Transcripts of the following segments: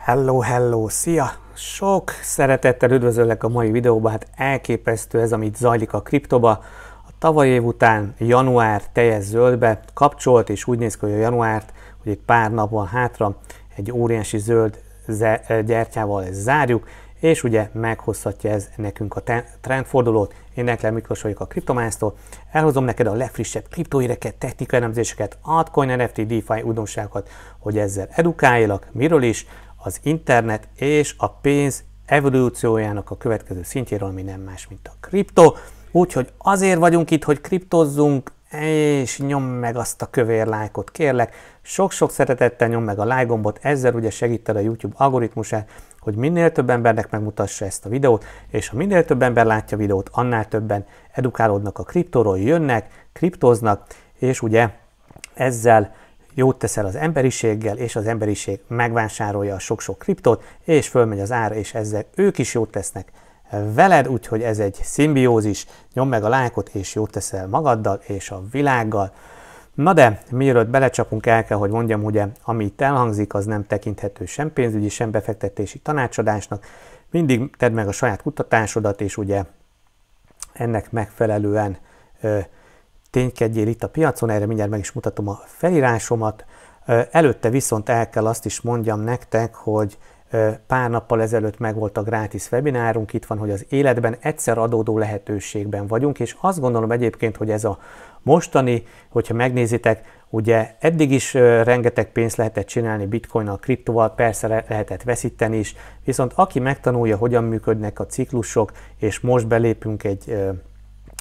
Hello, hello, szia! Sok szeretettel üdvözöllek a mai videóban, hát elképesztő ez, amit zajlik a kriptoba. A tavaly év után január teljes zöldbe kapcsolt, és úgy néz ki, hogy a januárt, hogy egy pár nap van hátra, egy óriási zöld gyertyával zárjuk, és ugye meghozhatja ez nekünk a trendfordulót. Én Nekler Miklós vagyok a Cryptománztól, elhozom neked a legfrissebb kriptóhíreket, technikai elemzéseket, altcoin, NFT, DeFi újdonságokat, hogy ezzel edukáljalak, miről is, az internet és a pénz evolúciójának a következő szintjéről, ami nem más, mint a kripto. Úgyhogy azért vagyunk itt, hogy kriptozzunk, és nyom meg azt a kövér lájkot, kérlek. Sok-sok szeretettel nyom meg a like gombot, ezzel ugye segíted a YouTube algoritmusát, hogy minél több embernek megmutassa ezt a videót, és ha minél több ember látja a videót, annál többen edukálódnak a kriptóról, jönnek, kriptoznak, és ugye ezzel jót teszel az emberiséggel, és az emberiség megvásárolja a sok-sok kriptot, és fölmegy az ára, és ezzel ők is jót tesznek veled, úgyhogy ez egy szimbiózis, nyom meg a lájkot, és jót teszel magaddal és a világgal. Na de, mielőtt belecsapunk, el kell, hogy mondjam, ugye, ami itt elhangzik, az nem tekinthető sem pénzügyi, sem befektetési tanácsadásnak. Mindig tedd meg a saját kutatásodat, és ugye ennek megfelelően ö, ténykedjél itt a piacon, erre mindjárt meg is mutatom a felírásomat. Ö, előtte viszont el kell azt is mondjam nektek, hogy Pár nappal ezelőtt megvolt a grátis webinárunk, itt van, hogy az életben egyszer adódó lehetőségben vagyunk, és azt gondolom egyébként, hogy ez a mostani, hogyha megnézitek, ugye eddig is rengeteg pénzt lehetett csinálni bitcoinnal, kriptoval, persze lehetett veszíteni is, viszont aki megtanulja, hogyan működnek a ciklusok, és most belépünk egy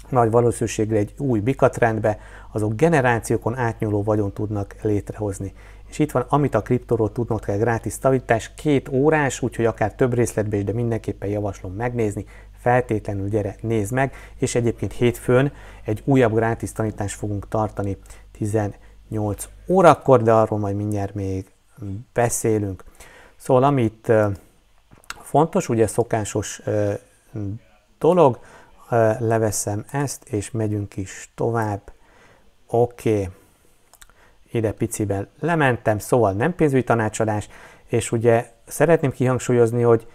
nagy valószínűséggel egy új bikatrendbe, azok generációkon átnyúló vagyon tudnak létrehozni. És itt van, amit a kriptóról tudnod kell, gratis tanítás, két órás, úgyhogy akár több részletbe is, de mindenképpen javaslom megnézni, feltétlenül gyere, nézd meg, és egyébként hétfőn egy újabb gratis tanítást fogunk tartani 18 órakor, de arról majd mindjárt még beszélünk. Szóval amit fontos, ugye szokásos dolog, leveszem ezt, és megyünk is tovább. Oké. Okay ide piciben lementem, szóval nem pénzügyi tanácsadás, és ugye szeretném kihangsúlyozni, hogy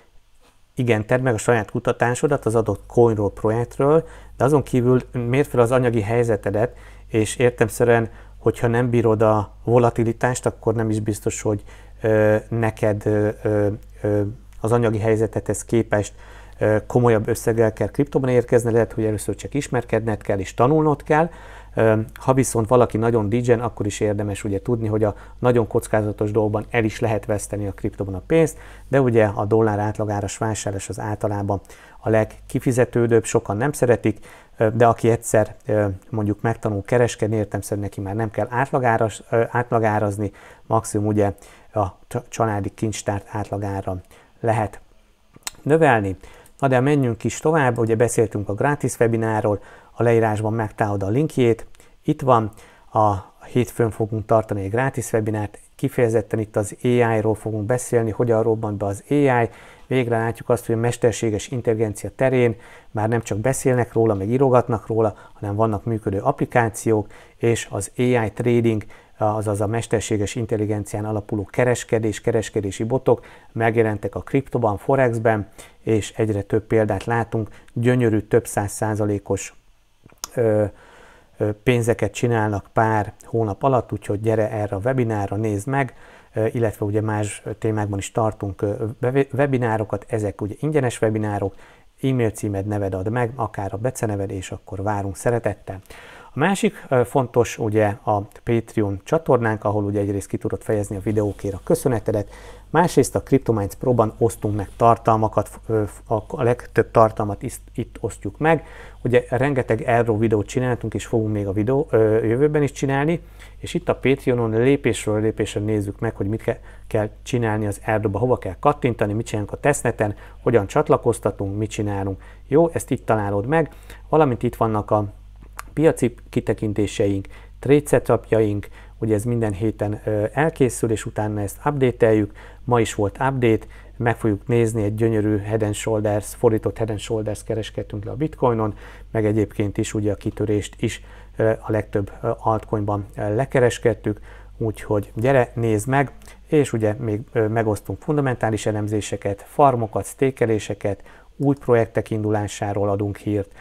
igen, tedd meg a saját kutatásodat az adott coinról, projektről, de azon kívül mérd fel az anyagi helyzetedet, és értemszerűen, hogyha nem bírod a volatilitást, akkor nem is biztos, hogy ö, neked ö, ö, az anyagi helyzetethez képest komolyabb összeggel kell kriptóban érkezni, lehet, hogy először csak ismerkedned kell és tanulnod kell, ha viszont valaki nagyon digyen, akkor is érdemes ugye tudni, hogy a nagyon kockázatos dolgokban el is lehet veszteni a kriptoban a pénzt, de ugye a dollár átlagáras vásárlás az általában a legkifizetődőbb, sokan nem szeretik, de aki egyszer mondjuk megtanul kereskedni, értem szerint neki már nem kell átlagáras, átlagárazni, maximum ugye a családi kincstárt átlagára lehet növelni. Na de menjünk is tovább, ugye beszéltünk a gratis webinárról, a leírásban megtalálod a linkjét. Itt van, a hétfőn fogunk tartani egy gratis webinárt, kifejezetten itt az AI-ról fogunk beszélni, hogyan robbant be az AI. Végre látjuk azt, hogy a mesterséges intelligencia terén már nem csak beszélnek róla, meg írogatnak róla, hanem vannak működő applikációk, és az AI trading, azaz a mesterséges intelligencián alapuló kereskedés, kereskedési botok megjelentek a kriptoban, forexben, és egyre több példát látunk, gyönyörű, több száz százalékos pénzeket csinálnak pár hónap alatt, úgyhogy gyere erre a webinárra, nézd meg, illetve ugye más témákban is tartunk webinárokat, ezek ugye ingyenes webinárok, e-mail címed, neved ad meg, akár a beceneved, és akkor várunk szeretettel. A másik fontos ugye a Patreon csatornánk, ahol ugye egyrészt ki tudod fejezni a videókért a köszönetedet, másrészt a CryptoMinds Pro-ban osztunk meg tartalmakat, a legtöbb tartalmat itt osztjuk meg. Ugye rengeteg erről videót csináltunk, és fogunk még a videó, jövőben is csinálni, és itt a Patreonon lépésről lépésre nézzük meg, hogy mit kell csinálni az Airdropba, hova kell kattintani, mit csinálunk a tesztneten, hogyan csatlakoztatunk, mit csinálunk. Jó, ezt itt találod meg, valamint itt vannak a piaci kitekintéseink, trade setupjaink, ugye ez minden héten elkészül, és utána ezt update-eljük. Ma is volt update, meg fogjuk nézni egy gyönyörű Head and Shoulders, fordított Head and Shoulders kereskedtünk le a Bitcoinon, meg egyébként is ugye a kitörést is a legtöbb altcoinban lekereskedtük, úgyhogy gyere, nézd meg, és ugye még megosztunk fundamentális elemzéseket, farmokat, stékeléseket, új projektek indulásáról adunk hírt,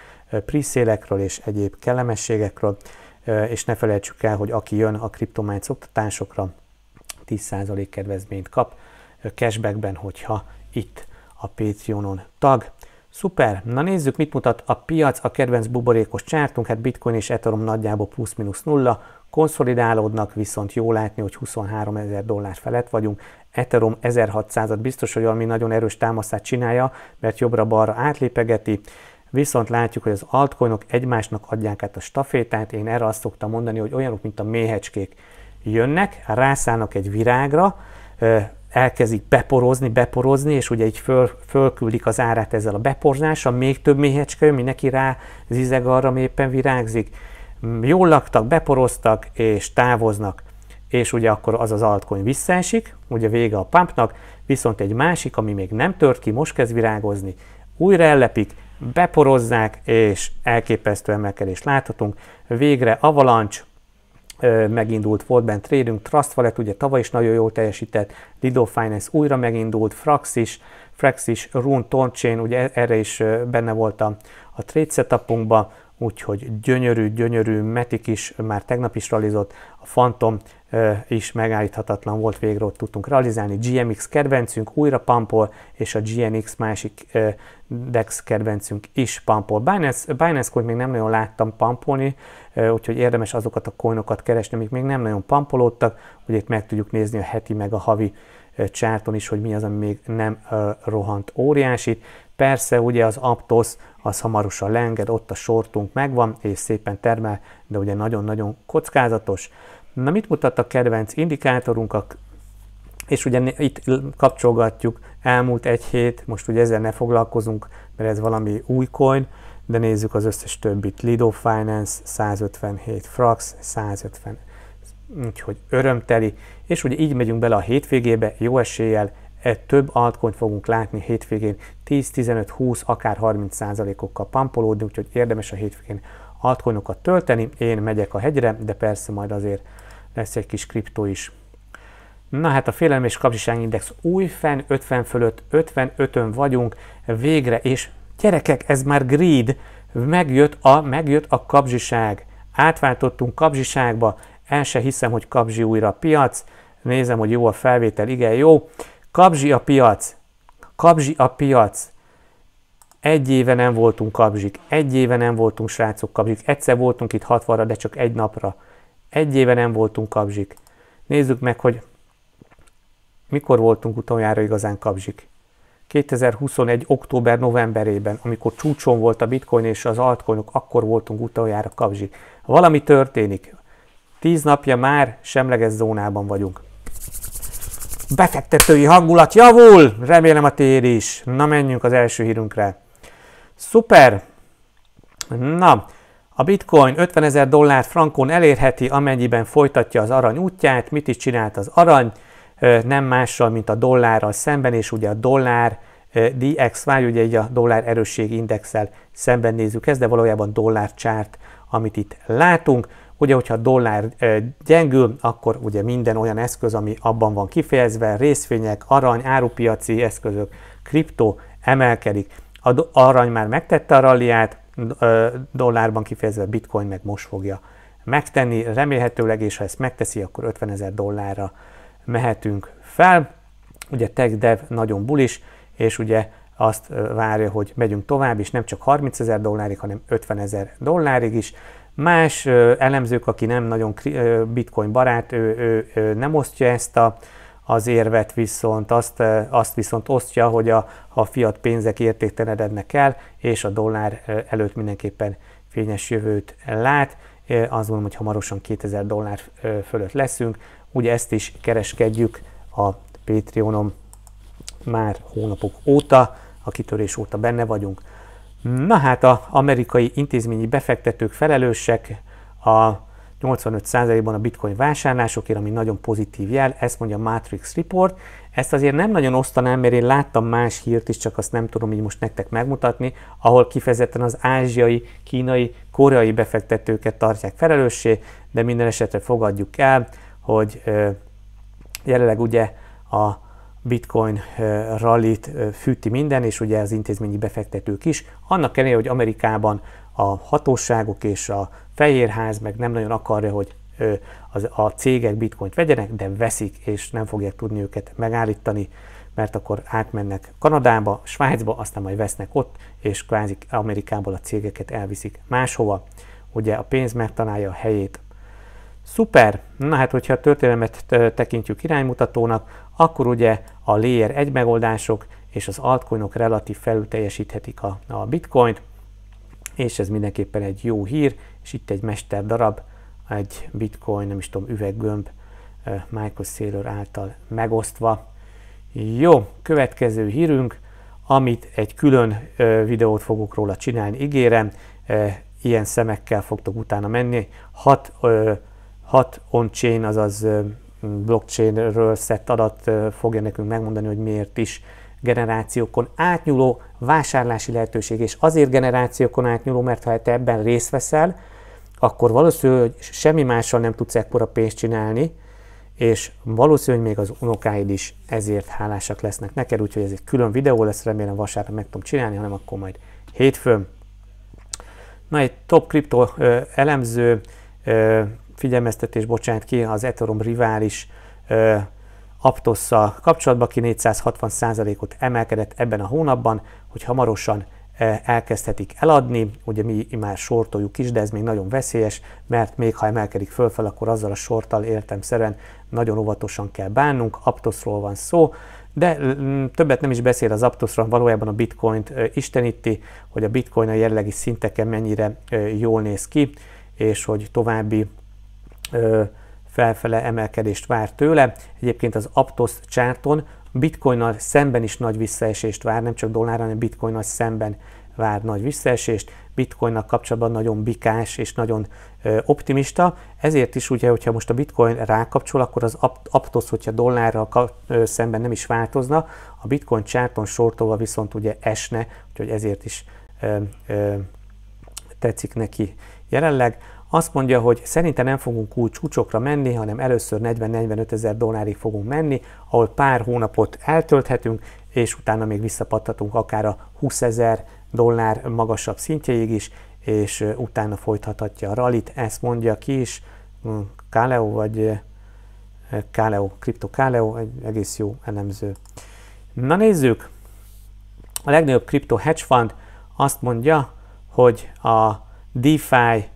priszélekről és egyéb kellemességekről, és ne felejtsük el, hogy aki jön a kriptományt oktatásokra, 10% kedvezményt kap cashbackben, hogyha itt a Patreonon tag. Szuper! Na nézzük, mit mutat a piac, a kedvenc buborékos csártunk, hát Bitcoin és Ethereum nagyjából plusz-minusz nulla, konszolidálódnak, viszont jó látni, hogy 23 ezer dollár felett vagyunk. Ethereum 1600-at biztos, hogy valami nagyon erős támaszát csinálja, mert jobbra-balra átlépegeti, viszont látjuk, hogy az altcoinok egymásnak adják át a stafétát. Én erre azt szoktam mondani, hogy olyanok, mint a méhecskék jönnek, rászállnak egy virágra, elkezdik beporozni, beporozni, és ugye így föl, fölküldik az árát ezzel a beporzással, még több méhecske jön, mindenki rá zizeg arra, éppen virágzik. Jól laktak, beporoztak, és távoznak, és ugye akkor az az altcoin visszaesik, ugye vége a pumpnak, viszont egy másik, ami még nem tört ki, most kezd virágozni, újra ellepik, beporozzák, és elképesztő emelkedést láthatunk. Végre Avalanche, megindult, volt bent Trading, Trust Wallet, ugye tavaly is nagyon jól teljesített, Lido Finance újra megindult, Fraxis, Fraxis, Rune, Torchain, ugye e-, erre is benne volt a, a trade setupunkba, úgyhogy gyönyörű, gyönyörű, Metik is már tegnap is realizott, a Phantom is megállíthatatlan volt, végre ott tudtunk realizálni. GMX kedvencünk újra pampol, és a GNX másik DEX kedvencünk is pampol. Binance, Binance coin még nem nagyon láttam pampolni, úgyhogy érdemes azokat a coinokat keresni, amik még nem nagyon pampolódtak, hogy itt meg tudjuk nézni a heti meg a havi csárton is, hogy mi az, ami még nem rohant óriásit. Persze ugye az Aptos az hamarosan leenged, ott a sortunk megvan, és szépen termel, de ugye nagyon-nagyon kockázatos. Na mit mutat a kedvenc indikátorunk? És ugye itt kapcsolgatjuk elmúlt egy hét, most ugye ezzel ne foglalkozunk, mert ez valami új coin, de nézzük az összes többit. Lido Finance 157, Frax 150, úgyhogy örömteli, és ugye így megyünk bele a hétvégébe, jó eséllyel, több altcoin fogunk látni hétvégén, 10-15-20, akár 30 okkal pampolódni, úgyhogy érdemes a hétvégén altcoinokat tölteni. Én megyek a hegyre, de persze majd azért lesz egy kis kriptó is. Na hát a félelem és kapcsiságindex új fenn, 50 fölött, 55-ön vagyunk, végre, és gyerekek, ez már greed, megjött a, megjött a kapzsiság. Átváltottunk kapzsiságba, el se hiszem, hogy kapzsi újra a piac, nézem, hogy jó a felvétel, igen, jó. Kapzsi a piac, kapzsi a piac. Egy éve nem voltunk kapzsik, egy éve nem voltunk srácok kapzsik, egyszer voltunk itt hatvanra, de csak egy napra. Egy éve nem voltunk kapzsik. Nézzük meg, hogy mikor voltunk utoljára igazán kapzsik. 2021. október-novemberében, amikor csúcson volt a bitcoin és az altcoinok, akkor voltunk utoljára kapzsik. Valami történik. Tíz napja már semleges zónában vagyunk. Befektetői hangulat javul! Remélem a tér is. Na menjünk az első hírünkre. Szuper! Na, a bitcoin 50 ezer dollár frankon elérheti, amennyiben folytatja az arany útját. Mit is csinált az arany? Nem mással, mint a dollárral szemben, és ugye a dollár DXY, ugye így a dollár erősség indexel szemben nézzük ezt, de valójában dollár csárt, amit itt látunk. Ugye, hogyha a dollár gyengül, akkor ugye minden olyan eszköz, ami abban van kifejezve, részvények, arany, árupiaci eszközök, kriptó emelkedik. A arany már megtette a ralliát, dollárban kifejezve bitcoin meg most fogja megtenni, remélhetőleg, és ha ezt megteszi, akkor 50 ezer dollárra mehetünk fel. Ugye TechDev nagyon bulis, és ugye azt várja, hogy megyünk tovább, és nem csak 30 ezer dollárig, hanem 50 ezer dollárig is. Más elemzők, aki nem nagyon bitcoin barát, ő, ő, ő nem osztja ezt a, az érvet, viszont azt, azt viszont osztja, hogy a, a fiat pénzek értéktelenednek el, és a dollár előtt mindenképpen fényes jövőt lát. Azt gondolom, hogy hamarosan 2000 dollár fölött leszünk. Ugye ezt is kereskedjük a Patreonom már hónapok óta, a kitörés óta benne vagyunk. Na hát a amerikai intézményi befektetők felelősek a 85%-ban a bitcoin vásárlásokért, ami nagyon pozitív jel, ezt mondja a Matrix Report. Ezt azért nem nagyon osztanám, mert én láttam más hírt is, csak azt nem tudom így most nektek megmutatni, ahol kifejezetten az ázsiai, kínai, koreai befektetőket tartják felelőssé, de minden esetre fogadjuk el, hogy jelenleg ugye a bitcoin rallit fűti minden, és ugye az intézményi befektetők is. Annak ellenére, hogy Amerikában a hatóságok és a Fehérház meg nem nagyon akarja, hogy az, a cégek bitcoint vegyenek, de veszik, és nem fogják tudni őket megállítani, mert akkor átmennek Kanadába, Svájcba, aztán majd vesznek ott, és kvázi Amerikából a cégeket elviszik máshova. Ugye a pénz megtalálja a helyét. Szuper! Na hát, hogyha a történelmet tekintjük iránymutatónak, akkor ugye a Layer 1 megoldások és az altcoinok relatív felül teljesíthetik a, a bitcoint, és ez mindenképpen egy jó hír, és itt egy mester darab, egy bitcoin, nem is tudom, üveggömb Michael Saylor által megosztva. Jó, következő hírünk, amit egy külön videót fogok róla csinálni, ígérem, ilyen szemekkel fogtok utána menni. Hat, hat on-chain, azaz blockchainről szett adat fogja nekünk megmondani, hogy miért is generációkon átnyúló vásárlási lehetőség, és azért generációkon átnyúló, mert ha te ebben részt veszel, akkor valószínű, hogy semmi mással nem tudsz ekkora pénzt csinálni, és valószínű, hogy még az unokáid is ezért hálásak lesznek neked, úgyhogy ez egy külön videó lesz, remélem vasárnap meg tudom csinálni, hanem akkor majd hétfőn. Na, egy top kripto elemző figyelmeztetés, bocsánat ki, az Ethereum rivális ö, Aptosszal kapcsolatban, aki 460%-ot emelkedett ebben a hónapban, hogy hamarosan elkezdhetik eladni, ugye mi már sortoljuk is, de ez még nagyon veszélyes, mert még ha emelkedik fölfel, akkor azzal a sorttal értemszerűen nagyon óvatosan kell bánnunk, Aptosról van szó, de többet nem is beszél az Aptosról, valójában a Bitcoint isteníti, hogy a Bitcoin a jelenlegi szinteken mennyire jól néz ki, és hogy további felfele emelkedést vár tőle. Egyébként az Aptos csárton Bitcoinnal szemben is nagy visszaesést vár, nem csak dollárra, hanem bitcoinnal szemben vár nagy visszaesést. Bitcoinnak kapcsolatban nagyon bikás és nagyon optimista, ezért is ugye, hogyha most a bitcoin rákapcsol, akkor az Aptos, hogyha dollárral szemben nem is változna, a bitcoin csárton sortolva viszont ugye esne, úgyhogy ezért is tetszik neki jelenleg. Azt mondja, hogy szerinte nem fogunk úgy csúcsokra menni, hanem először 40-45 ezer dollárig fogunk menni, ahol pár hónapot eltölthetünk, és utána még visszapadhatunk akár a 20 ezer dollár magasabb szintjeig is, és utána folytathatja a rallit. Ezt mondja ki is, hm, Kaleo vagy Kaleo, Crypto Kaleo, egy egész jó elemző. Na nézzük, a legnagyobb kripto hedge fund azt mondja, hogy a DeFi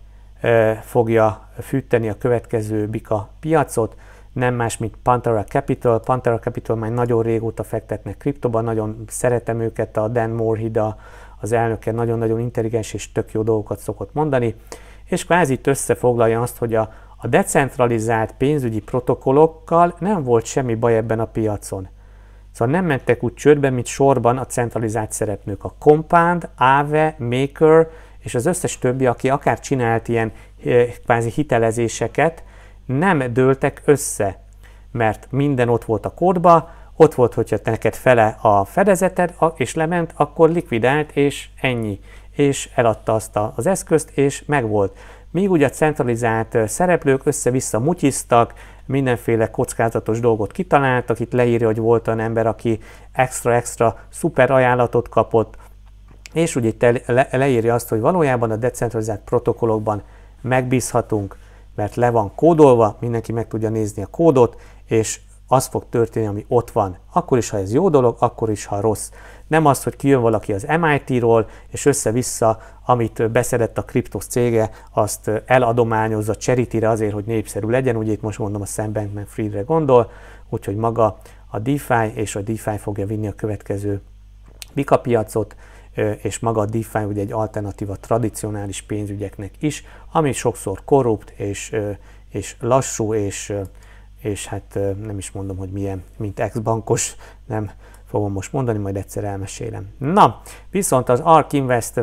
fogja fűteni a következő Bika piacot, nem más, mint Pantera Capital. Pantera Capital már nagyon régóta fektetnek kriptoban, nagyon szeretem őket, a Dan Moorhida, az elnöke nagyon-nagyon intelligens és tök jó dolgokat szokott mondani, és kvázi itt összefoglalja azt, hogy a, a decentralizált pénzügyi protokollokkal nem volt semmi baj ebben a piacon. Szóval nem mentek úgy csődbe, mint sorban a centralizált szereplők. A Compound, Aave, Maker és az összes többi, aki akár csinált ilyen eh, kvázi hitelezéseket, nem dőltek össze, mert minden ott volt a kódba, ott volt, hogyha neked fele a fedezeted, és lement, akkor likvidált, és ennyi. És eladta azt az eszközt, és megvolt. Míg ugye a centralizált eh, szereplők össze-vissza mutyiztak, mindenféle kockázatos dolgot kitaláltak, itt leírja, hogy volt olyan ember, aki extra-extra szuper ajánlatot kapott, és ugye itt le, leírja azt, hogy valójában a decentralizált protokollokban megbízhatunk, mert le van kódolva, mindenki meg tudja nézni a kódot, és az fog történni, ami ott van. Akkor is, ha ez jó dolog, akkor is, ha rossz. Nem az, hogy kijön valaki az MIT-ról, és össze-vissza, amit beszedett a kriptos cége, azt eladományozza charity azért, hogy népszerű legyen. Ugye itt most mondom a Sam Bankman-Friedre gondol, úgyhogy maga a DeFi és a DeFi fogja vinni a következő Bika piacot, és maga a DeFi ugye egy alternatíva tradicionális pénzügyeknek is, ami sokszor korrupt és, és lassú, és, és hát nem is mondom, hogy milyen, mint ex-bankos, nem fogom most mondani, majd egyszer elmesélem. Na, viszont az ARK Invest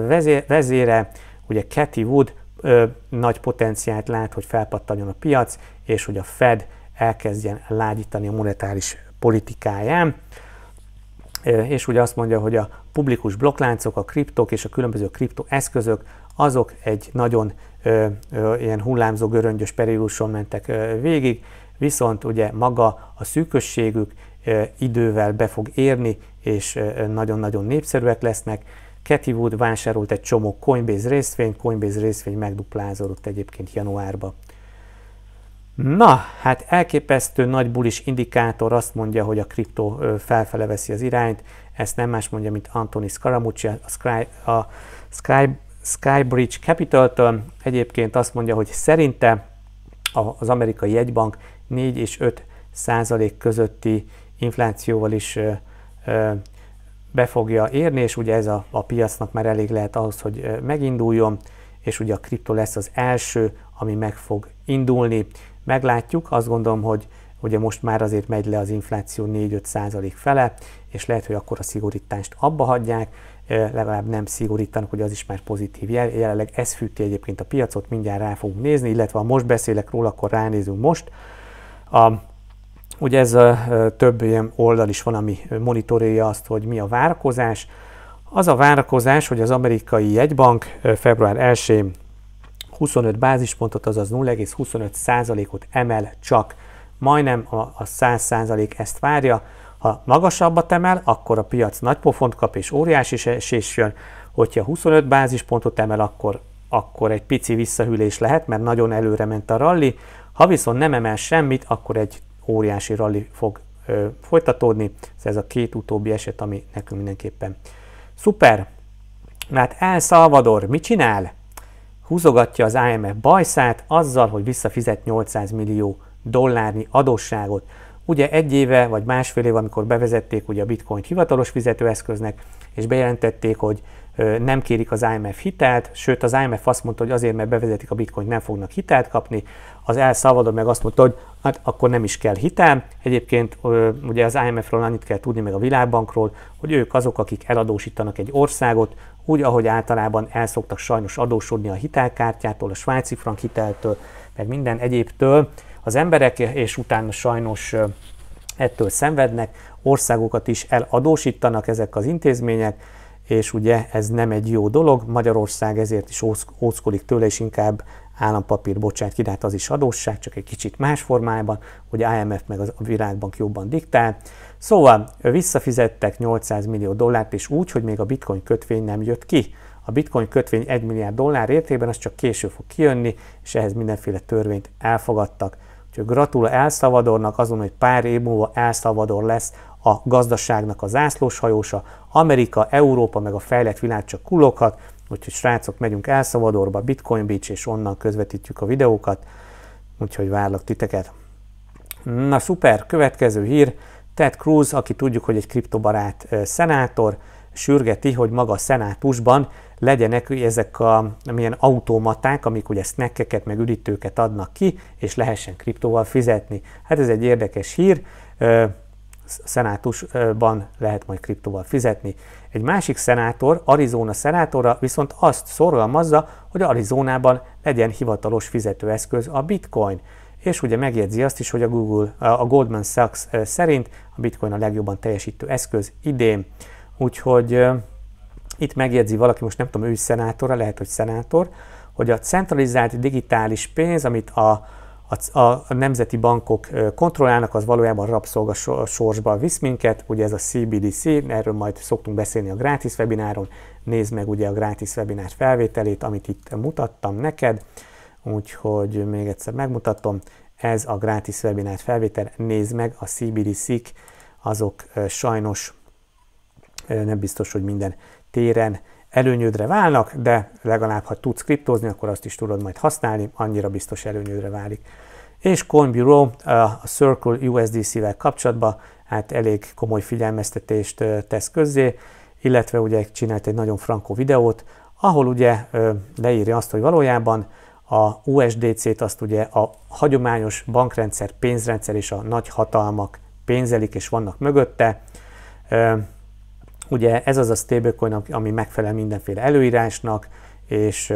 vezére, ugye Cathy Wood ö, nagy potenciált lát, hogy felpattanjon a piac, és hogy a Fed elkezdjen lágyítani a monetáris politikáján és ugye azt mondja, hogy a publikus blokkláncok, a kriptok és a különböző kriptoeszközök, azok egy nagyon ö, ö, ilyen hullámzó göröngyös perióduson mentek ö, végig, viszont ugye maga a szűkösségük idővel be fog érni, és nagyon-nagyon népszerűek lesznek. Cathy Wood vásárolt egy csomó Coinbase részvény, Coinbase részvény megduplázódott egyébként januárban. Na, hát elképesztő nagy bulis indikátor azt mondja, hogy a kriptó felfele veszi az irányt. Ezt nem más mondja, mint Anthony Scaramucci, a, Sky, Sky, Skybridge Capital-től. Egyébként azt mondja, hogy szerinte az amerikai jegybank 4 és 5 százalék közötti inflációval is be fogja érni, és ugye ez a, a piacnak már elég lehet ahhoz, hogy meginduljon, és ugye a kripto lesz az első, ami meg fog indulni. Meglátjuk, azt gondolom, hogy ugye most már azért megy le az infláció 4-5 százalék fele, és lehet, hogy akkor a szigorítást abba hagyják, legalább nem szigorítanak, hogy az is már pozitív jel. Jelenleg ez fűti egyébként a piacot, mindjárt rá fogunk nézni, illetve ha most beszélek róla, akkor ránézünk most. A, ugye ez a, több ilyen oldal is van, ami monitorolja azt, hogy mi a várakozás. Az a várakozás, hogy az amerikai jegybank február 1 25 bázispontot, azaz 0,25%-ot emel csak. Majdnem a, a 100% ezt várja. Ha magasabbat emel, akkor a piac nagy pofont kap és óriási esés jön. Hogyha 25 bázispontot emel, akkor, akkor egy pici visszahűlés lehet, mert nagyon előre ment a ralli. Ha viszont nem emel semmit, akkor egy óriási ralli fog ö, folytatódni. Ez a két utóbbi eset, ami nekünk mindenképpen szuper. Hát El Salvador mit csinál? Húzogatja az IMF bajszát azzal, hogy visszafizet 800 millió dollárnyi adósságot. Ugye egy éve vagy másfél év, amikor bevezették ugye a bitcoin hivatalos fizetőeszköznek, és bejelentették, hogy nem kérik az IMF hitelt, sőt az IMF azt mondta, hogy azért, mert bevezetik a bitcoin, nem fognak hitelt kapni, az El Salvador meg azt mondta, hogy hát akkor nem is kell hitel. Egyébként ugye az IMF-ről annyit kell tudni, meg a Világbankról, hogy ők azok, akik eladósítanak egy országot, úgy, ahogy általában el szoktak sajnos adósodni a hitelkártyától, a svájci frank hiteltől, meg minden egyébtől. Az emberek, és utána sajnos ettől szenvednek, országokat is eladósítanak ezek az intézmények, és ugye ez nem egy jó dolog, Magyarország ezért is óckodik tőle, és inkább állampapír bocsát ki, hát az is adósság, csak egy kicsit más formában, hogy IMF meg a Világbank jobban diktál. Szóval visszafizettek 800 millió dollárt, és úgy, hogy még a bitcoin kötvény nem jött ki. A bitcoin kötvény 1 milliárd dollár értékben, az csak később fog kijönni, és ehhez mindenféle törvényt elfogadtak. Úgyhogy gratulál El Salvadornak azon, hogy pár év múlva El Salvador lesz a gazdaságnak a zászlóshajósa, Amerika, Európa meg a fejlett világ csak kuloghat, úgyhogy srácok, megyünk El Salvadorba, Bitcoin Beach, és onnan közvetítjük a videókat, úgyhogy várlak titeket. Na szuper, következő hír, Ted Cruz, aki tudjuk, hogy egy kriptobarát szenátor, sürgeti, hogy maga a szenátusban legyenek ezek a milyen automaták, amik ugye snackeket meg üdítőket adnak ki, és lehessen kriptóval fizetni. Hát ez egy érdekes hír, szenátusban lehet majd kriptóval fizetni. Egy másik szenátor, Arizona szenátora viszont azt szorgalmazza, hogy Arizonában legyen hivatalos fizetőeszköz a bitcoin. És ugye megjegyzi azt is, hogy a Google, a Goldman Sachs szerint a bitcoin a legjobban teljesítő eszköz idén. Úgyhogy itt megjegyzi valaki, most nem tudom, ő is szenátora, lehet, hogy szenátor, hogy a centralizált digitális pénz, amit a, a, a nemzeti bankok kontrollálnak, az valójában rabszolga sorsba visz minket, ugye ez a CBDC, erről majd szoktunk beszélni a gratis webináron, nézd meg ugye a gratis webinár felvételét, amit itt mutattam neked, úgyhogy még egyszer megmutatom, ez a gratis webinár felvétel, nézd meg, a CBDC-k azok sajnos nem biztos, hogy minden téren előnyödre válnak, de legalább ha tudsz kriptózni, akkor azt is tudod majd használni, annyira biztos előnyödre válik. És Coin a Circle USDC-vel kapcsolatban hát elég komoly figyelmeztetést tesz közzé, illetve ugye csinált egy nagyon frankó videót, ahol ugye leírja azt, hogy valójában a USDC-t azt ugye a hagyományos bankrendszer, pénzrendszer és a nagy hatalmak pénzelik és vannak mögötte. Ugye ez az a stablecoin, ami megfelel mindenféle előírásnak, és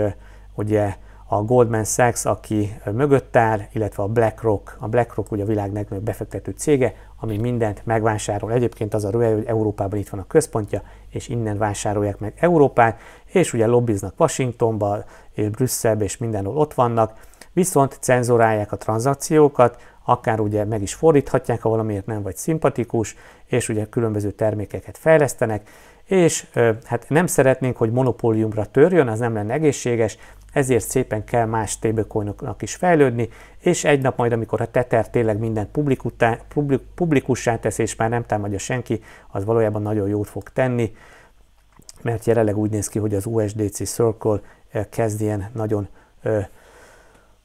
ugye a Goldman Sachs, aki mögött áll, illetve a BlackRock, a BlackRock ugye a világ legnagyobb befektető cége, ami mindent megvásárol. Egyébként az a rövid, hogy Európában itt van a központja, és innen vásárolják meg Európát, és ugye lobbiznak Washingtonba, és Brüsszelbe, és mindenhol ott vannak, viszont cenzorálják a tranzakciókat, akár ugye meg is fordíthatják, ha valamiért nem vagy szimpatikus, és ugye különböző termékeket fejlesztenek, és hát nem szeretnénk, hogy monopóliumra törjön, az nem lenne egészséges, ezért szépen kell más stablecoinoknak is fejlődni, és egy nap majd, amikor a Tether tényleg mindent publikussá tesz, és már nem támadja senki, az valójában nagyon jót fog tenni, mert jelenleg úgy néz ki, hogy az USDC Circle kezd ilyen nagyon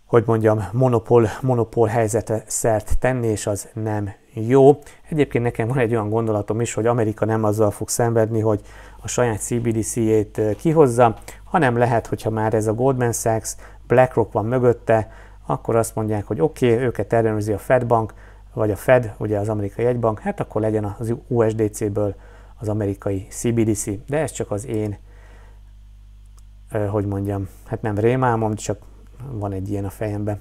hogy mondjam, monopól, monopól helyzete szert tenni, és az nem jó. Egyébként nekem van egy olyan gondolatom is, hogy Amerika nem azzal fog szenvedni, hogy a saját CBDC-ét kihozza, hanem lehet, hogyha már ez a Goldman Sachs, BlackRock van mögötte, akkor azt mondják, hogy oké, okay, őket ellenőrzi a Fed bank, vagy a Fed, ugye az amerikai jegybank, hát akkor legyen az USDC-ből az amerikai CBDC. De ez csak az én, hogy mondjam, hát nem rémálmom, csak van egy ilyen a fejemben.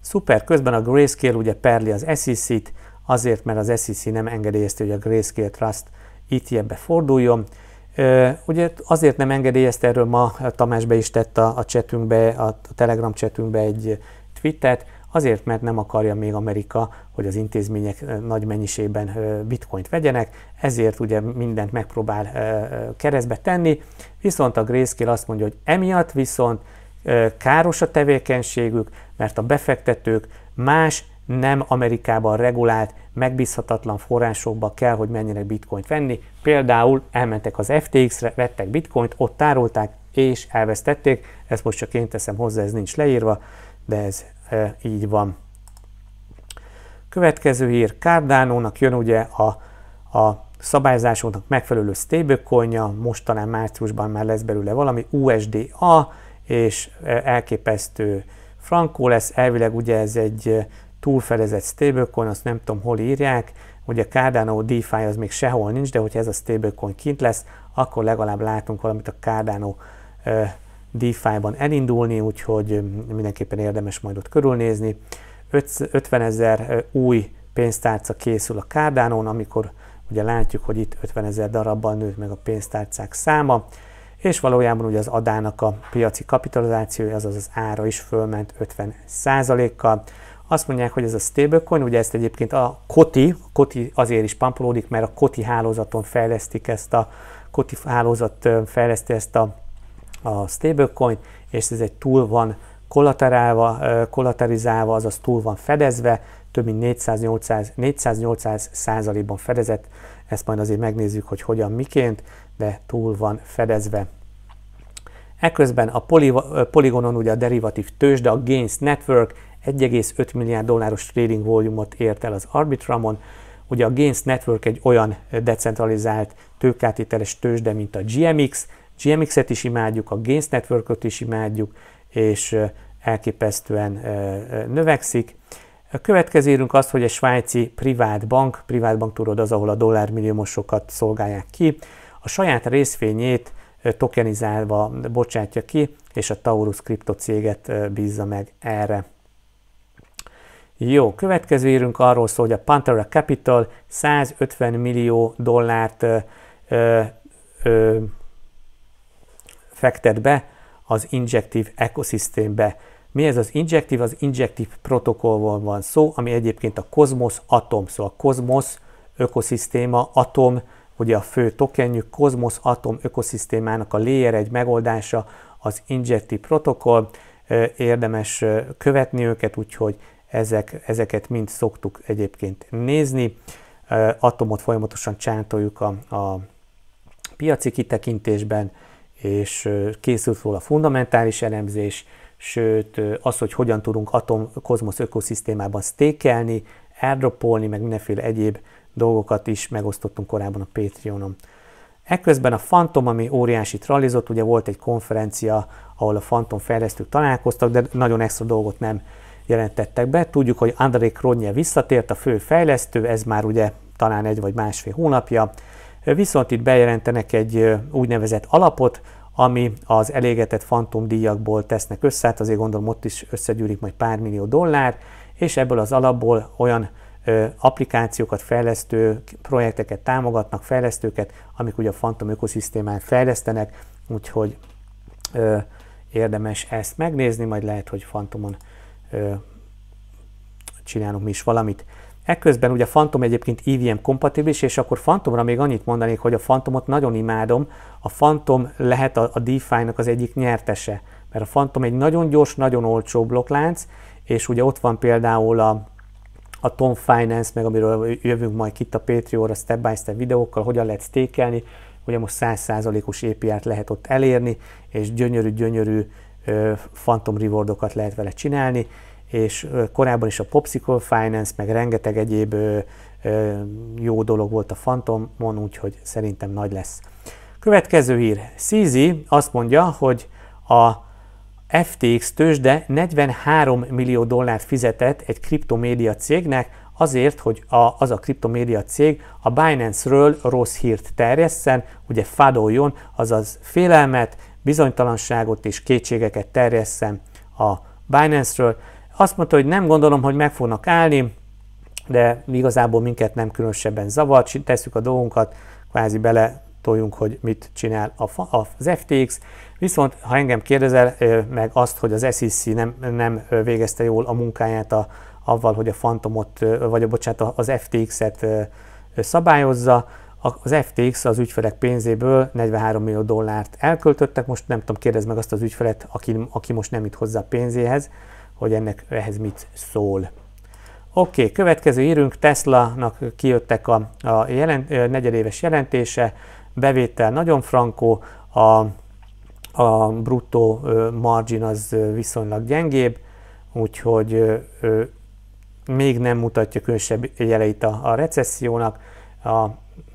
Szuper, közben a Grayscale ugye perli az SEC-t, azért, mert az SEC nem engedélyezte, hogy a Grayscale Trust ETF-be forduljon. Ugye azért nem engedélyezte, erről ma Tamás be is tett a, a chatünkbe, a Telegram chatünkbe egy tweetet, azért, mert nem akarja még Amerika, hogy az intézmények nagy mennyiségben bitcoint vegyenek, ezért ugye mindent megpróbál keresztbe tenni, viszont a Grayscale azt mondja, hogy emiatt viszont káros a tevékenységük, mert a befektetők más nem Amerikában regulált, megbízhatatlan forrásokba kell, hogy menjenek bitcoint venni. Például elmentek az FTX-re, vettek bitcoint, ott tárolták és elvesztették. Ezt most csak én teszem hozzá, ez nincs leírva, de ez e, így van. Következő hír, Cardano-nak jön ugye a, a szabályzásunknak megfelelő stablecoinja, most talán márciusban már lesz belőle valami USDA, és elképesztő frankó lesz, elvileg ugye ez egy túlfedezett stablecoin, azt nem tudom hol írják, ugye Cardano DeFi az még sehol nincs, de hogyha ez a stablecoin kint lesz, akkor legalább látunk valamit a Cardano DeFi-ban elindulni, úgyhogy mindenképpen érdemes majd ott körülnézni. 50 ezer új pénztárca készül a cardano amikor ugye látjuk, hogy itt 50 ezer darabban nőtt meg a pénztárcák száma és valójában ugye az adának a piaci kapitalizációja, azaz az ára is fölment 50%-kal. Azt mondják, hogy ez a stablecoin, ugye ezt egyébként a Koti, a Koti azért is pampolódik, mert a Koti hálózaton fejlesztik ezt a, Koti hálózat fejleszti ezt a, a stablecoin, és ez egy túl van kollaterálva, kollaterizálva, azaz túl van fedezve, több mint 400-800 százalékban fedezett, ezt majd azért megnézzük, hogy hogyan, miként, de túl van fedezve. Eközben a Polygonon ugye a derivatív tőzsde, a Gains Network 1,5 milliárd dolláros trading volumot ért el az Arbitramon. Ugye a Gains Network egy olyan decentralizált tőkátételes tőzsde, mint a GMX. GMX-et is imádjuk, a Gains Network-ot is imádjuk, és elképesztően növekszik. A következő írunk azt, hogy egy svájci privát bank, privát bank tudod az, ahol a dollármilliómosokat szolgálják ki, a saját részvényét tokenizálva bocsátja ki, és a Taurus kriptocéget bízza meg erre. Jó, következő írunk arról szól, hogy a Pantera Capital 150 millió dollárt ö, ö, fektet be az Injective ekoszisztémbe. Mi ez az Injective? Az Injective protokollról van szó, ami egyébként a Cosmos Atom, szóval a Cosmos ökoszisztéma, atom, ugye a fő tokenjük, Cosmos Atom ökoszisztémának a layer egy megoldása, az Injective protokoll, érdemes követni őket, úgyhogy ezek, ezeket mind szoktuk egyébként nézni. Atomot folyamatosan csántoljuk a, a piaci kitekintésben, és készült róla fundamentális elemzés, sőt az, hogy hogyan tudunk atom kozmosz ökoszisztémában stékelni, airdropolni, meg mindenféle egyéb dolgokat is megosztottunk korábban a Patreonon. Ekközben a Phantom, ami óriási trallizott, ugye volt egy konferencia, ahol a Phantom fejlesztők találkoztak, de nagyon extra dolgot nem jelentettek be. Tudjuk, hogy André Kronje visszatért, a fő fejlesztő, ez már ugye talán egy vagy másfél hónapja, viszont itt bejelentenek egy úgynevezett alapot, ami az elégetett fantom díjakból tesznek össze, hát azért gondolom ott is összegyűlik majd pár millió dollár, és ebből az alapból olyan ö, applikációkat, fejlesztő projekteket támogatnak, fejlesztőket, amik ugye a Phantom ökoszisztémán fejlesztenek, úgyhogy ö, érdemes ezt megnézni, majd lehet, hogy Phantomon csinálunk mi is valamit. Ekközben ugye a Phantom egyébként EVM kompatibilis, és akkor Phantomra még annyit mondanék, hogy a Phantomot nagyon imádom. A Phantom lehet a, a DeFi-nak az egyik nyertese, mert a Phantom egy nagyon gyors, nagyon olcsó blokklánc, és ugye ott van például a, a Tom Finance, meg amiről jövünk majd itt a Patreon-ra step by step videókkal, hogyan lehet stékelni, ugye most 100%-os APR-t lehet ott elérni, és gyönyörű-gyönyörű Phantom rewardokat lehet vele csinálni, és korábban is a Popsicle Finance, meg rengeteg egyéb jó dolog volt a Phantomon, úgyhogy szerintem nagy lesz. Következő hír. CZ azt mondja, hogy a FTX tőzsde 43 millió dollárt fizetett egy kriptomédia cégnek azért, hogy a, az a kriptomédia cég a Binance-ről rossz hírt terjesszen, ugye fadoljon, azaz félelmet, bizonytalanságot és kétségeket terjesszen a Binance-ről. Azt mondta, hogy nem gondolom, hogy meg fognak állni, de igazából minket nem különösebben zavar, tesszük a dolgunkat, kvázi bele toljunk, hogy mit csinál az FTX. Viszont ha engem kérdezel meg azt, hogy az SEC nem, nem végezte jól a munkáját a, avval, hogy a Phantomot, vagy a, bocsánat, az FTX-et szabályozza, az FTX az ügyfelek pénzéből 43 millió dollárt elköltöttek, most nem tudom, kérdezd meg azt az ügyfelet, aki, aki most nem itt hozzá pénzéhez, hogy ennek ehhez mit szól. Oké, okay, következő írünk, Tesla-nak kijöttek a, a jelent, negyedéves jelentése, bevétel nagyon frankó, a, a bruttó margin az viszonylag gyengébb, úgyhogy még nem mutatja különösebb jeleit a, a recessziónak, a,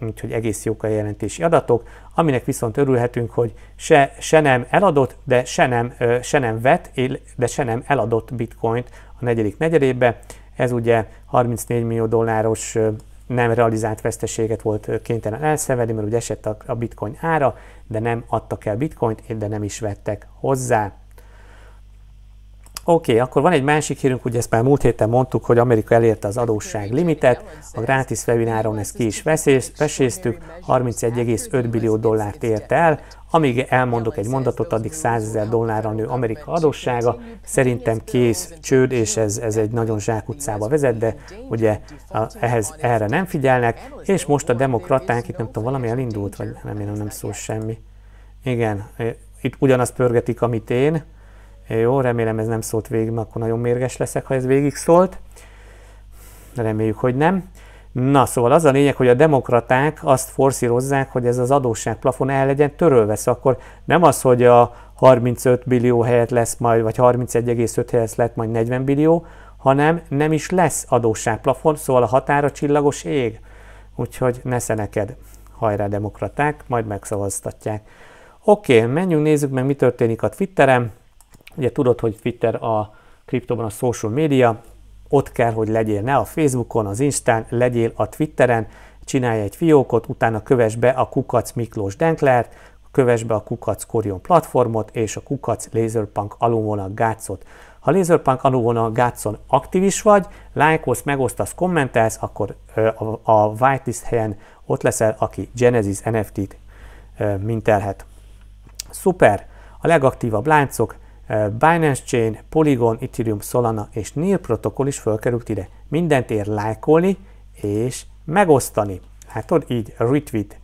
úgyhogy egész jók a jelentési adatok, aminek viszont örülhetünk, hogy se, se nem eladott, de se nem, se nem vett, de se nem eladott bitcoint a negyedik negyedébe. Ez ugye 34 millió dolláros nem realizált veszteséget volt kénytelen elszenvedni, mert ugye esett a bitcoin ára, de nem adtak el bitcoint, de nem is vettek hozzá. Oké, okay, akkor van egy másik hírünk, ugye ezt már múlt héten mondtuk, hogy Amerika elérte az adósság limitet, a gratis webináron ezt ki is veséztük, 31,5 billió dollárt ért el, amíg elmondok egy mondatot, addig 100 ezer dollárra nő Amerika adóssága, szerintem kész csőd, és ez, ez egy nagyon zsákutcába vezet, de ugye ehhez, erre nem figyelnek, és most a demokraták, itt nem tudom, valami elindult, vagy remélem nem szól semmi. Igen, itt ugyanazt pörgetik, amit én, jó, remélem ez nem szólt végig, mert akkor nagyon mérges leszek, ha ez végig szólt. Reméljük, hogy nem. Na, szóval az a lényeg, hogy a demokraták azt forszírozzák, hogy ez az adósságplafon el legyen törölve. Szóval akkor nem az, hogy a 35 billió helyett lesz majd, vagy 31,5 helyett lett majd 40 billió, hanem nem is lesz adósságplafon, szóval a határa csillagos ég. Úgyhogy nesze neked, hajrá demokraták, majd megszavaztatják. Oké, menjünk, nézzük meg, mi történik a Twitteren. Ugye tudod, hogy Twitter a kriptóban a social media, ott kell, hogy legyél ne a Facebookon, az Instán, legyél a Twitteren, csinálj egy fiókot, utána kövess be a Kukac Miklós Denklert, kövess be a Kukac Korion platformot és a Kukac Laserpunk alulvonal Gácot. Ha Laserpunk alulvonal Gácon aktívis vagy, lájkolsz, megosztasz, kommentelsz, akkor a, a whitelist helyen ott leszel, aki Genesis NFT-t mintelhet. Szuper! A legaktívabb láncok, Binance Chain, Polygon, Ethereum, Solana és NIR protokoll is felkerült ide. Mindent ér lájkolni és megosztani. Látod? Így, retweet.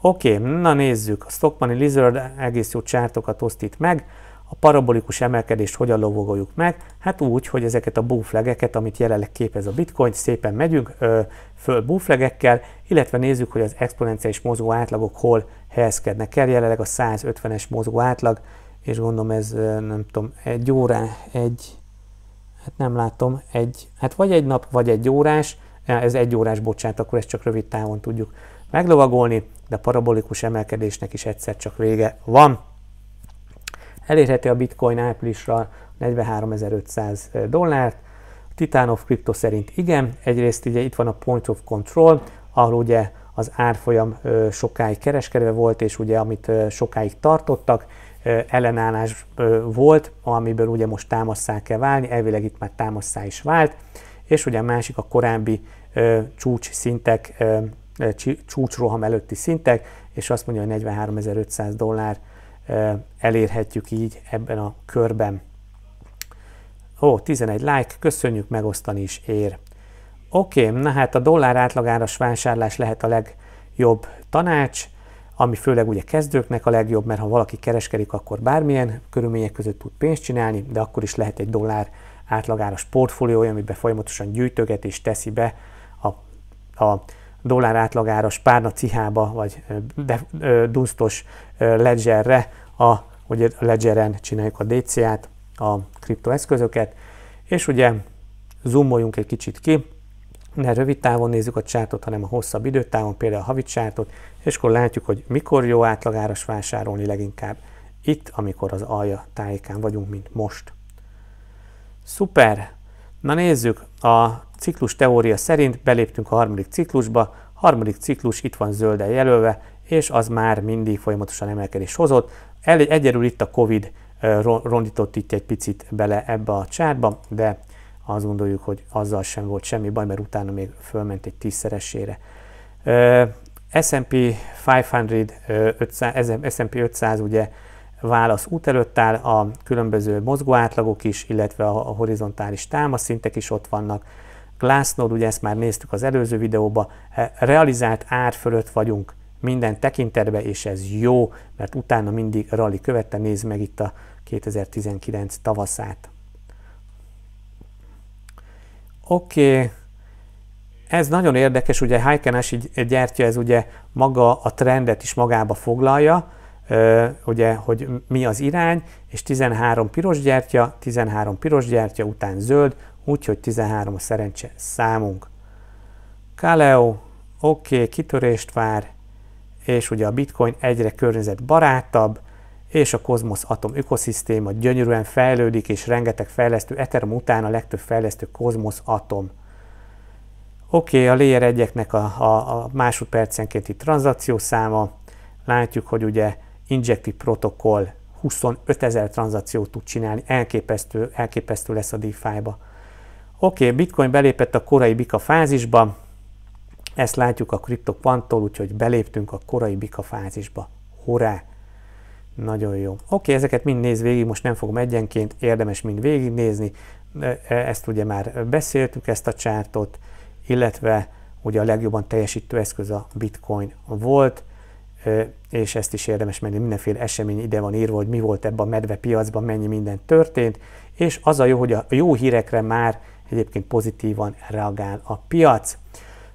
Oké, okay, na nézzük. A Stock Money Lizard egész jó csártokat oszt itt meg. A parabolikus emelkedést hogyan lovogoljuk meg? Hát úgy, hogy ezeket a búflegeket, amit jelenleg képez a bitcoin, szépen megyünk ö, föl búflegekkel, illetve nézzük, hogy az exponenciális mozgó átlagok hol helyezkednek el. Jelenleg a 150-es mozgó átlag és gondolom ez nem tudom, egy órá, egy, hát nem látom, egy, hát vagy egy nap, vagy egy órás, ez egy órás, bocsánat, akkor ezt csak rövid távon tudjuk meglovagolni, de parabolikus emelkedésnek is egyszer csak vége van. Elérheti a bitcoin áprilisra 43.500 dollárt, Titan of Crypto szerint igen, egyrészt ugye itt van a Point of Control, ahol ugye az árfolyam sokáig kereskedve volt, és ugye amit sokáig tartottak, ellenállás volt, amiből ugye most támasszá kell válni, elvileg itt már támasszá is vált, és ugye a másik a korábbi csúcs szintek, csúcsroham előtti szintek, és azt mondja, hogy 43.500 dollár elérhetjük így ebben a körben. Ó, 11 like, köszönjük, megosztani is ér. Oké, na hát a dollár átlagáras vásárlás lehet a legjobb tanács, ami főleg ugye kezdőknek a legjobb, mert ha valaki kereskedik, akkor bármilyen körülmények között tud pénzt csinálni, de akkor is lehet egy dollár átlagáras portfóliója, amiben folyamatosan gyűjtöget és teszi be a, a dollár átlagáras párna cihába, vagy de, dunsztos ledgerre, a, ugye ledgeren csináljuk a DCA-t, a kriptoeszközöket, és ugye zoomoljunk egy kicsit ki, ne rövid távon nézzük a csártot, hanem a hosszabb időtávon, például a havi csártot, és akkor látjuk, hogy mikor jó átlagáras vásárolni leginkább itt, amikor az alja tájékán vagyunk, mint most. Szuper! Na nézzük, a ciklus teória szerint beléptünk a harmadik ciklusba, harmadik ciklus itt van zölden jelölve, és az már mindig folyamatosan emelkedés hozott. Egyedül itt a Covid rondított itt egy picit bele ebbe a csárba, de azt gondoljuk, hogy azzal sem volt semmi baj, mert utána még fölment egy tízszeresére. S&P 500, 500, S&P 500 ugye válasz út előtt áll, a különböző mozgóátlagok is, illetve a horizontális támaszintek is ott vannak. Glassnode, ugye ezt már néztük az előző videóban, realizált ár fölött vagyunk minden tekintetben, és ez jó, mert utána mindig rally követte, nézd meg itt a 2019 tavaszát. Oké, okay. ez nagyon érdekes, ugye Heikenás gyártja, ez ugye maga a trendet is magába foglalja, ugye, hogy mi az irány, és 13 piros gyertya, 13 piros gyertya után zöld, úgyhogy 13 a szerencse számunk. Kaleo, oké, okay, kitörést vár, és ugye a bitcoin egyre környezetbarátabb, és a Cosmos Atom ökoszisztéma gyönyörűen fejlődik, és rengeteg fejlesztő, Ethereum után a legtöbb fejlesztő Cosmos Atom. Oké, okay, a layer 1 a, a, a másodpercenkénti tranzakció száma, látjuk, hogy ugye Injective protokoll 25 ezer tranzakciót tud csinálni, elképesztő, elképesztő lesz a DeFi-ba. Oké, okay, Bitcoin belépett a korai bika fázisba, ezt látjuk a CryptoQuanttól, úgyhogy beléptünk a korai bika fázisba. Hurrá! Nagyon jó. Oké, ezeket mind néz végig, most nem fogom egyenként, érdemes mind végignézni. E, ezt ugye már beszéltük, ezt a csártot, illetve ugye a legjobban teljesítő eszköz a Bitcoin volt, e, és ezt is érdemes menni, mindenféle esemény ide van írva, hogy mi volt ebben a medve piacban, mennyi minden történt, és az a jó, hogy a jó hírekre már egyébként pozitívan reagál a piac.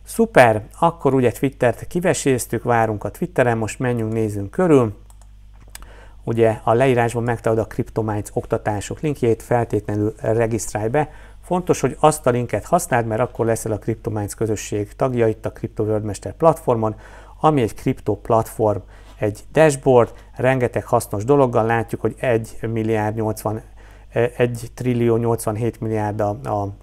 Szuper, akkor ugye Twittert kiveséztük, várunk a Twitteren, most menjünk, nézzünk körül. Ugye a leírásban megtalálod a CryptoMinds oktatások linkjét, feltétlenül regisztrálj be. Fontos, hogy azt a linket használd, mert akkor leszel a CryptoMinds közösség tagja itt a Crypto Worldmaster platformon, ami egy kripto platform, egy dashboard, rengeteg hasznos dologgal látjuk, hogy 1 milliárd 80, 1 trillió 87 milliárd a, a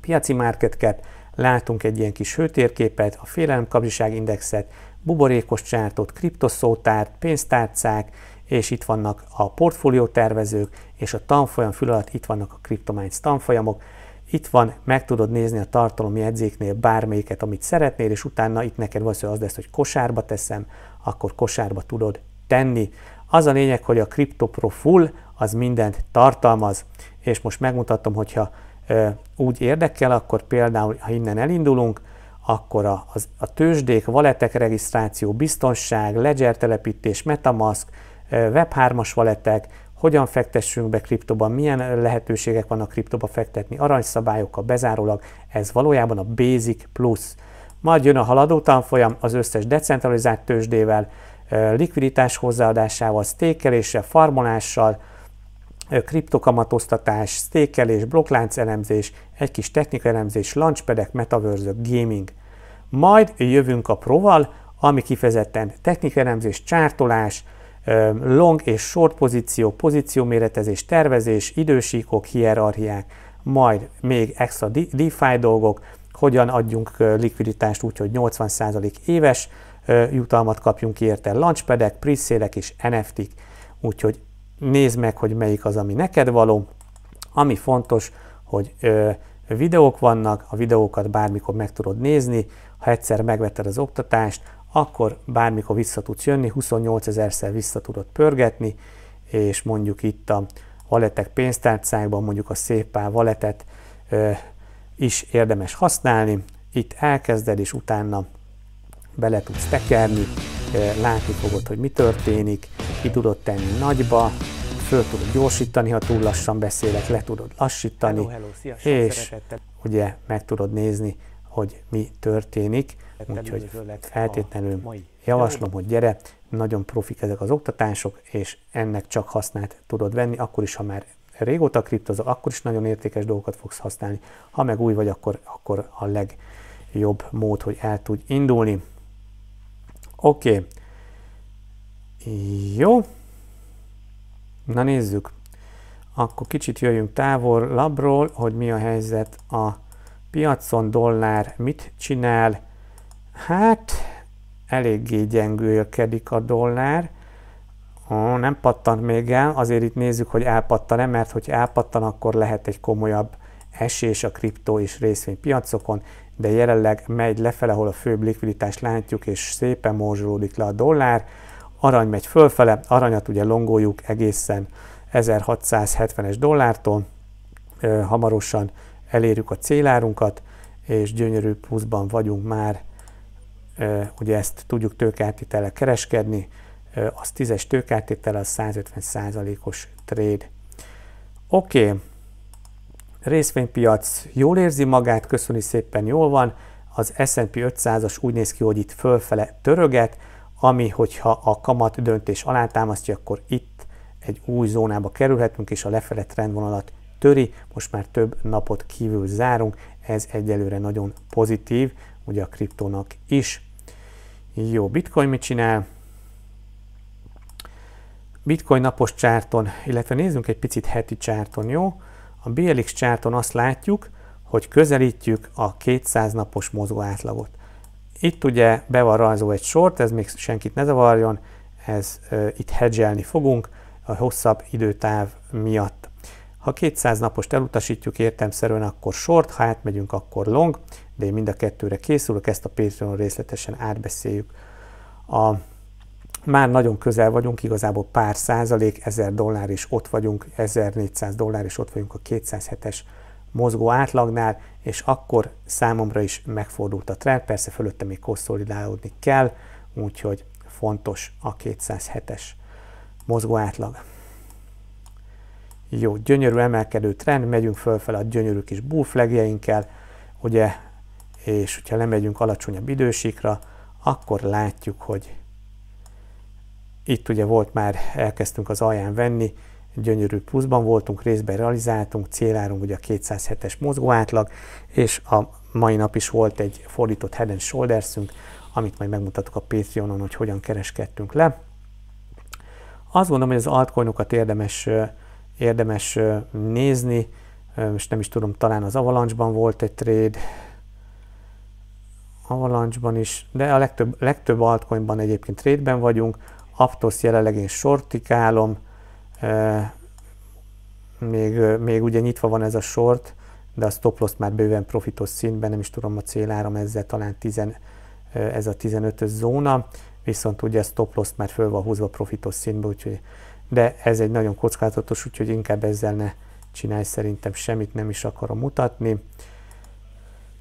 piaci market cap, látunk egy ilyen kis hőtérképet, a félelemkapzsiság indexet, buborékos csártot, kriptoszótárt, pénztárcák, és itt vannak a portfóliótervezők, és a tanfolyam fül alatt itt vannak a CryptoMinds tanfolyamok. Itt van, meg tudod nézni a tartalom jegyzéknél bármelyiket, amit szeretnél, és utána itt neked valószínűleg az lesz, hogy kosárba teszem, akkor kosárba tudod tenni. Az a lényeg, hogy a CryptoPro Full az mindent tartalmaz, és most megmutatom, hogyha e, úgy érdekel, akkor például, ha innen elindulunk, akkor a, az, a tőzsdék, valetek regisztráció, biztonság, ledger telepítés, metamask, Web3-as valettek, hogyan fektessünk be kriptoban, milyen lehetőségek vannak kriptoba fektetni, aranyszabályokkal bezárólag, ez valójában a Basic Plus. Majd jön a haladó tanfolyam az összes decentralizált tőzsdével, likviditás hozzáadásával, stékeléssel, farmolással, kriptokamatoztatás, stékelés, blokklánc elemzés, egy kis technika elemzés, launchpadek, metaverse gaming. Majd jövünk a Proval, ami kifejezetten technika elemzés, csártolás, long és short pozíció, pozícióméretezés, tervezés, idősíkok, hierarchiák, majd még extra DeFi dolgok, hogyan adjunk likviditást úgy, hogy 80% éves jutalmat kapjunk ki érte, launchpadek, pre és NFT-k, úgyhogy nézd meg, hogy melyik az, ami neked való. Ami fontos, hogy videók vannak, a videókat bármikor meg tudod nézni, ha egyszer megvetted az oktatást, akkor bármikor vissza tudsz jönni, 28 ezerszer vissza tudod pörgetni, és mondjuk itt a valetek pénztárcákban, mondjuk a szépá valetet is érdemes használni. Itt elkezded, és utána bele tudsz tekerni, látni fogod, hogy mi történik, ki tudod tenni nagyba, föl tudod gyorsítani, ha túl lassan beszélek, le tudod lassítani, hello, hello, és szeretettel. ugye meg tudod nézni, hogy mi történik. Úgyhogy feltétlenül javaslom, hogy gyere, nagyon profik ezek az oktatások, és ennek csak hasznát tudod venni, akkor is, ha már régóta kriptozol, akkor is nagyon értékes dolgokat fogsz használni. Ha meg új vagy, akkor, akkor a legjobb mód, hogy el tudj indulni. Oké. Okay. Jó. Na nézzük. Akkor kicsit jöjjünk labról, hogy mi a helyzet a piacon, dollár mit csinál. Hát, eléggé gyengülkedik a dollár. Ó, nem pattant még el, azért itt nézzük, hogy elpattan-e, mert hogy elpattan, akkor lehet egy komolyabb esés a kriptó és részvénypiacokon, de jelenleg megy lefele, ahol a főbb likviditást látjuk, és szépen morzsolódik le a dollár. Arany megy fölfele, aranyat ugye longoljuk egészen 1670-es dollártól, hamarosan elérjük a célárunkat, és gyönyörű pluszban vagyunk már, ugye ezt tudjuk tőkeáttétellel kereskedni, az 10-es tőkeáttétel, az 150 os trade. Oké, okay. részvénypiac jól érzi magát, köszöni szépen jól van, az S&P 500-as úgy néz ki, hogy itt fölfele töröget, ami, hogyha a kamat döntés alátámasztja, akkor itt egy új zónába kerülhetünk, és a lefele trendvonalat töri, most már több napot kívül zárunk, ez egyelőre nagyon pozitív, ugye a kriptónak is. Jó, Bitcoin mit csinál? Bitcoin napos csárton, illetve nézzünk egy picit heti csárton, jó? A BLX csárton azt látjuk, hogy közelítjük a 200 napos mozgó átlagot. Itt ugye be van rajzolva egy sort, ez még senkit ne zavarjon, ez uh, itt hedgelni fogunk a hosszabb időtáv miatt. Ha 200 napost elutasítjuk értelmszerűen, akkor short, ha átmegyünk, akkor long, de én mind a kettőre készülök, ezt a Patreon részletesen átbeszéljük. A, már nagyon közel vagyunk, igazából pár százalék, 1000 dollár is ott vagyunk, 1400 dollár is ott vagyunk a 207-es mozgó átlagnál, és akkor számomra is megfordult a trend, persze fölötte még konszolidálódni kell, úgyhogy fontos a 207-es mozgó átlag. Jó, gyönyörű emelkedő trend, megyünk fölfele a gyönyörű kis bullflagjeinkkel, ugye, és hogyha lemegyünk alacsonyabb idősíkra, akkor látjuk, hogy itt ugye volt már, elkezdtünk az alján venni, gyönyörű pluszban voltunk, részben realizáltunk, célárunk ugye a 207-es mozgóátlag, és a mai nap is volt egy fordított head and shouldersünk, amit majd megmutatok a Patreonon, hogy hogyan kereskedtünk le. Azt gondolom, hogy az altcoinokat érdemes, érdemes nézni, és nem is tudom, talán az Avalanche-ban volt egy trade, Avalanche-ban is, de a legtöbb, legtöbb altcoinban egyébként trade-ben vagyunk, Aptos jelenleg én sortikálom, még, még ugye nyitva van ez a short, de a stop loss már bőven profitos szintben, nem is tudom a céláram ezzel talán 10, ez a 15-ös zóna, viszont ugye a stop loss már föl van húzva profitos szintbe, úgyhogy, de ez egy nagyon kockázatos, úgyhogy inkább ezzel ne csinálj szerintem semmit, nem is akarom mutatni.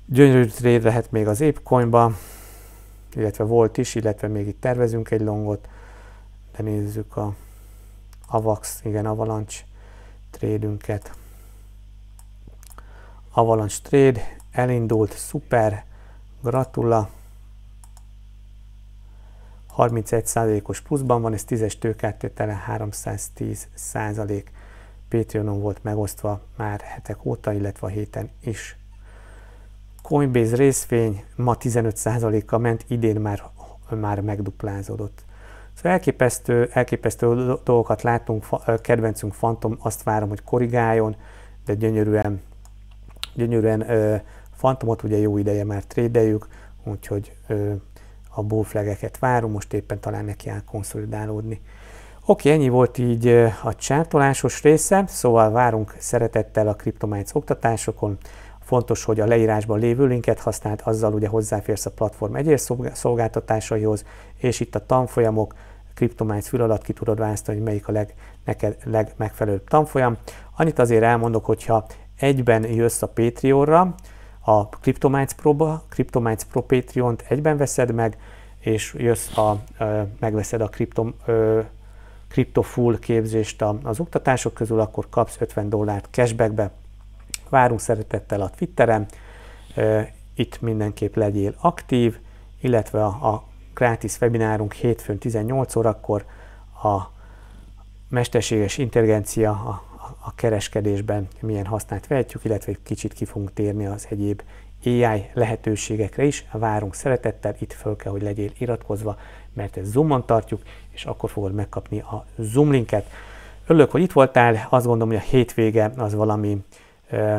Gyönyörű trade lehet még az Apecoinba, illetve volt is, illetve még itt tervezünk egy longot, de nézzük a Avax, igen, Avalanche trade-ünket. Avalanche trade elindult, szuper, gratula. 31%-os pluszban van, ez 10-es tőkáttétele 310 százalék. Patreonon volt megosztva már hetek óta, illetve a héten is. Coinbase részvény ma 15%-kal ment, idén már, már megduplázódott. Szóval elképesztő, elképesztő dolgokat látunk, kedvencünk Phantom, azt várom, hogy korrigáljon, de gyönyörűen, gyönyörűen Phantomot ugye jó ideje már trédeljük, úgyhogy a bullflageket várom, most éppen talán neki áll konszolidálódni. Oké, ennyi volt így a csártolásos része, szóval várunk szeretettel a CryptoMinds oktatásokon. Fontos, hogy a leírásban lévő linket használt, azzal ugye hozzáférsz a platform egyéb szolgáltatásaihoz, és itt a tanfolyamok kriptomájc fül alatt ki tudod választani, hogy melyik a leg, neked legmegfelelőbb tanfolyam. Annyit azért elmondok, hogyha egyben jössz a Patreonra, a Cryptomites Pro-ba, Cryptomites Pro Patreon-t egyben veszed meg, és jössz a, megveszed a Crypto, ö, Crypto Full képzést az oktatások közül, akkor kapsz 50 dollárt cashbackbe. Várunk szeretettel a Twitteren, ö, itt mindenképp legyél aktív, illetve a, a gratis webinárunk hétfőn 18 órakor a mesterséges intelligencia a, a kereskedésben milyen hasznát vehetjük, illetve egy kicsit ki fogunk térni az egyéb AI lehetőségekre is. Várunk szeretettel, itt föl kell, hogy legyél iratkozva, mert ezt Zoomon tartjuk, és akkor fogod megkapni a Zoom linket. Örülök, hogy itt voltál, azt gondolom, hogy a hétvége az valami ö,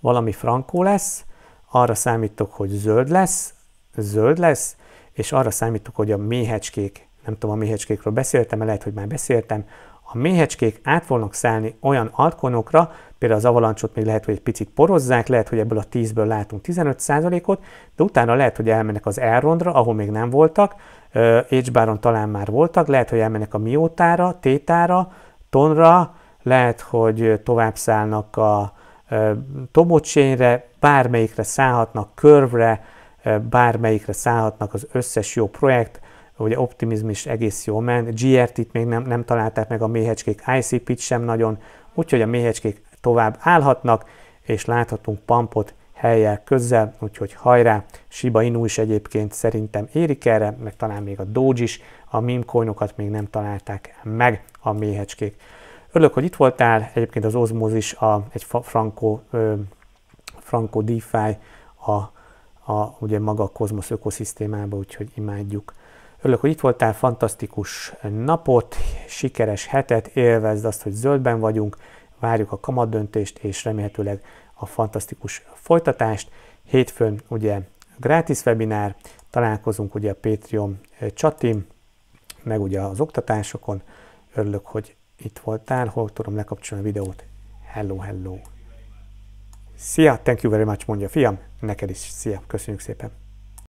valami frankó lesz, arra számítok, hogy zöld lesz, zöld lesz, és arra számítok, hogy a méhecskék, nem tudom, a méhecskékről beszéltem, lehet, hogy már beszéltem, a méhecskék át fognak szállni olyan altcoinokra, például az avalancsot még lehet, hogy egy picit porozzák, lehet, hogy ebből a 10-ből látunk 15%-ot, de utána lehet, hogy elmennek az Elrondra, ahol még nem voltak, h talán már voltak, lehet, hogy elmennek a Miótára, Tétára, Tonra, lehet, hogy tovább szállnak a Tomocsényre, bármelyikre szállhatnak, Körvre, bármelyikre szállhatnak az összes jó projekt, ugye Optimizm is egész jól ment, GRT-t még nem, nem találták meg a méhecskék, ICP-t sem nagyon, úgyhogy a méhecskék tovább állhatnak, és láthatunk pampot helyel közel, úgyhogy hajrá, Shiba Inu is egyébként szerintem érik erre, meg talán még a Doge is, a meme coinokat még nem találták meg a méhecskék. Örülök, hogy itt voltál, egyébként az Osmosis a, egy Franco, ö, Franco DeFi, a, a, ugye maga a Cosmos ökoszisztémába, úgyhogy imádjuk. Örülök, hogy itt voltál, fantasztikus napot, sikeres hetet, élvezd azt, hogy zöldben vagyunk, várjuk a kamatdöntést, és remélhetőleg a fantasztikus folytatást. Hétfőn ugye gratis webinár, találkozunk ugye a Patreon csatim, meg ugye az oktatásokon. Örülök, hogy itt voltál, hol tudom lekapcsolni a videót. Hello, hello! Szia, thank you very much, mondja a fiam, neked is szia, köszönjük szépen!